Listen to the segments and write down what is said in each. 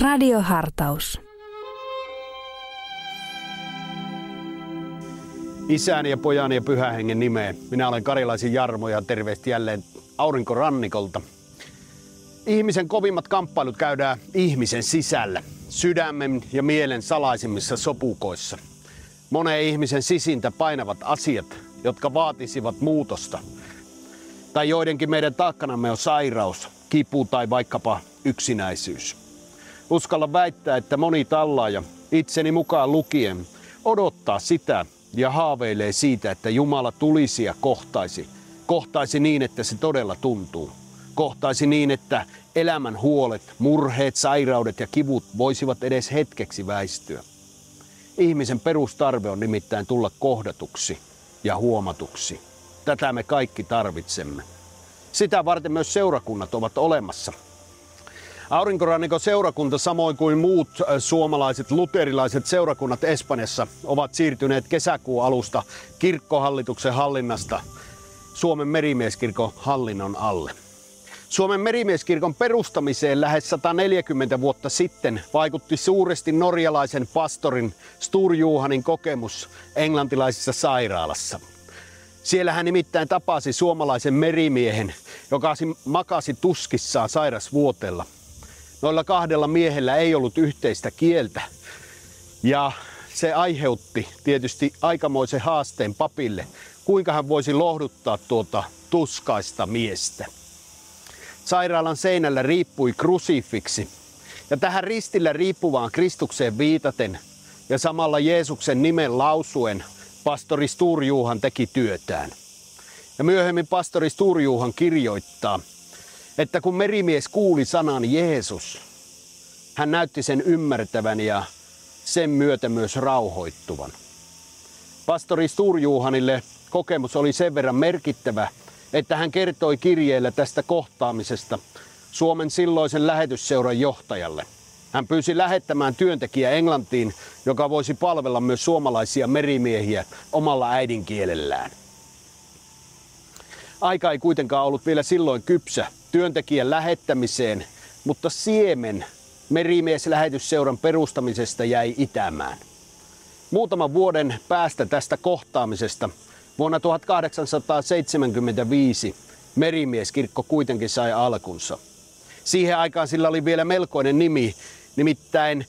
Radiohartaus. Isän ja pojan ja pyhän hengen nimeen. Minä olen Karilaisin Jarmo ja terveesti jälleen aurinkorannikolta. Ihmisen kovimmat kamppailut käydään ihmisen sisällä, sydämen ja mielen salaisimmissa sopukoissa. Moneen ihmisen sisintä painavat asiat, jotka vaatisivat muutosta. Tai joidenkin meidän takkanamme on sairaus, kipu tai vaikkapa yksinäisyys. Uskalla väittää, että moni tallaaja, itseni mukaan lukien, odottaa sitä ja haaveilee siitä, että Jumala tulisi ja kohtaisi. Kohtaisi niin, että se todella tuntuu. Kohtaisi niin, että elämän huolet, murheet, sairaudet ja kivut voisivat edes hetkeksi väistyä. Ihmisen perustarve on nimittäin tulla kohdatuksi ja huomatuksi. Tätä me kaikki tarvitsemme. Sitä varten myös seurakunnat ovat olemassa. Aurinkorannikon seurakunta samoin kuin muut suomalaiset luterilaiset seurakunnat Espanjassa ovat siirtyneet kesäkuun alusta kirkkohallituksen hallinnasta Suomen merimieskirkon hallinnon alle. Suomen merimieskirkon perustamiseen lähes 140 vuotta sitten vaikutti suuresti norjalaisen pastorin Sturjuhanin kokemus englantilaisessa sairaalassa. Siellä hän nimittäin tapasi suomalaisen merimiehen, joka makasi tuskissaan sairasvuotella. Noilla kahdella miehellä ei ollut yhteistä kieltä ja se aiheutti tietysti aikamoisen haasteen papille, kuinka hän voisi lohduttaa tuota tuskaista miestä. Sairaalan seinällä riippui krusifiksi ja tähän ristillä riippuvaan Kristukseen viitaten ja samalla Jeesuksen nimen lausuen pastori Sturjuhan teki työtään. Ja myöhemmin pastori Sturjuhan kirjoittaa, että kun merimies kuuli sanan Jeesus, hän näytti sen ymmärtävän ja sen myötä myös rauhoittuvan. Pastori Sturjuhanille kokemus oli sen verran merkittävä, että hän kertoi kirjeellä tästä kohtaamisesta Suomen silloisen lähetysseuran johtajalle. Hän pyysi lähettämään työntekijä Englantiin, joka voisi palvella myös suomalaisia merimiehiä omalla äidinkielellään. Aika ei kuitenkaan ollut vielä silloin kypsä työntekijän lähettämiseen, mutta siemen merimieslähetysseuran perustamisesta jäi itämään. Muutaman vuoden päästä tästä kohtaamisesta vuonna 1875 merimieskirkko kuitenkin sai alkunsa. Siihen aikaan sillä oli vielä melkoinen nimi, nimittäin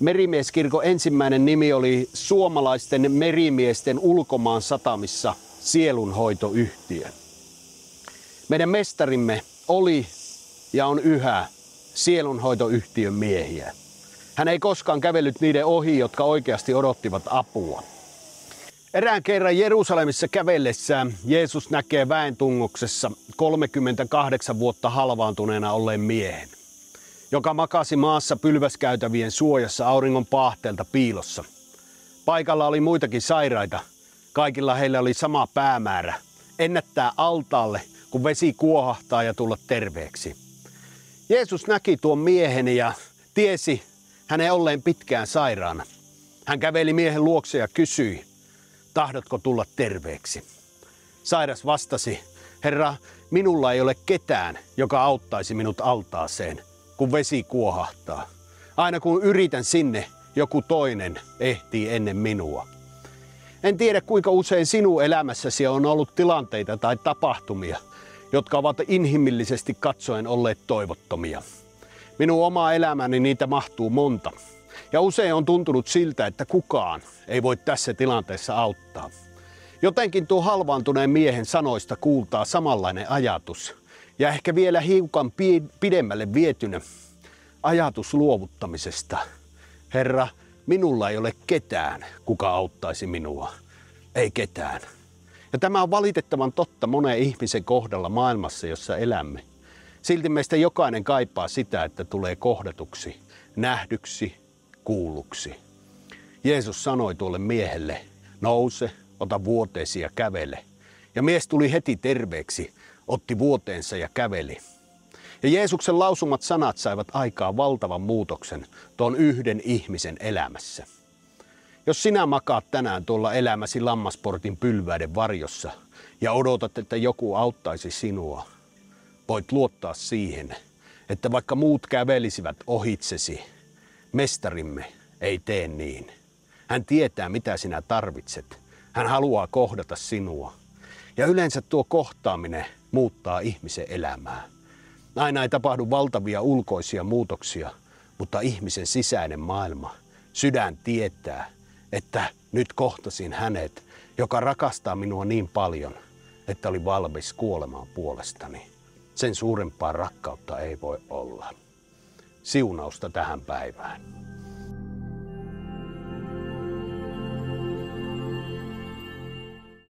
merimieskirkon ensimmäinen nimi oli Suomalaisten merimiesten ulkomaan satamissa sielunhoitoyhtiö. Meidän mestarimme oli ja on yhä sielunhoitoyhtiön miehiä. Hän ei koskaan kävellyt niiden ohi, jotka oikeasti odottivat apua. Erään kerran Jerusalemissa kävellessään Jeesus näkee väentungoksessa 38 vuotta halvaantuneena olleen miehen, joka makasi maassa pylväskäytävien suojassa auringon pahteelta piilossa. Paikalla oli muitakin sairaita. Kaikilla heillä oli sama päämäärä, ennättää altaalle, kun vesi kuohahtaa ja tulla terveeksi. Jeesus näki tuon miehen ja tiesi hänen olleen pitkään sairaana. Hän käveli miehen luokse ja kysyi, tahdotko tulla terveeksi? Sairas vastasi, Herra, minulla ei ole ketään, joka auttaisi minut altaaseen, kun vesi kuohahtaa. Aina kun yritän sinne, joku toinen ehtii ennen minua. En tiedä kuinka usein sinun elämässäsi on ollut tilanteita tai tapahtumia, jotka ovat inhimillisesti katsoen olleet toivottomia. Minun oma elämäni niitä mahtuu monta. Ja usein on tuntunut siltä, että kukaan ei voi tässä tilanteessa auttaa. Jotenkin tuo halvaantuneen miehen sanoista kuultaa samanlainen ajatus. Ja ehkä vielä hiukan pidemmälle vietynä ajatus luovuttamisesta. Herra, minulla ei ole ketään, kuka auttaisi minua. Ei ketään. Ja tämä on valitettavan totta monen ihmisen kohdalla maailmassa, jossa elämme. Silti meistä jokainen kaipaa sitä, että tulee kohdatuksi, nähdyksi, kuulluksi. Jeesus sanoi tuolle miehelle, nouse, ota vuoteesi ja kävele. Ja mies tuli heti terveeksi, otti vuoteensa ja käveli. Ja Jeesuksen lausumat sanat saivat aikaa valtavan muutoksen tuon yhden ihmisen elämässä. Jos sinä makaat tänään tuolla elämäsi lammasportin pylväiden varjossa ja odotat, että joku auttaisi sinua, voit luottaa siihen, että vaikka muut kävelisivät ohitsesi, mestarimme ei tee niin. Hän tietää, mitä sinä tarvitset. Hän haluaa kohdata sinua. Ja yleensä tuo kohtaaminen muuttaa ihmisen elämää. Aina ei tapahdu valtavia ulkoisia muutoksia, mutta ihmisen sisäinen maailma, sydän tietää, että nyt kohtasin hänet, joka rakastaa minua niin paljon, että oli valmis kuolemaan puolestani. Sen suurempaa rakkautta ei voi olla. Siunausta tähän päivään.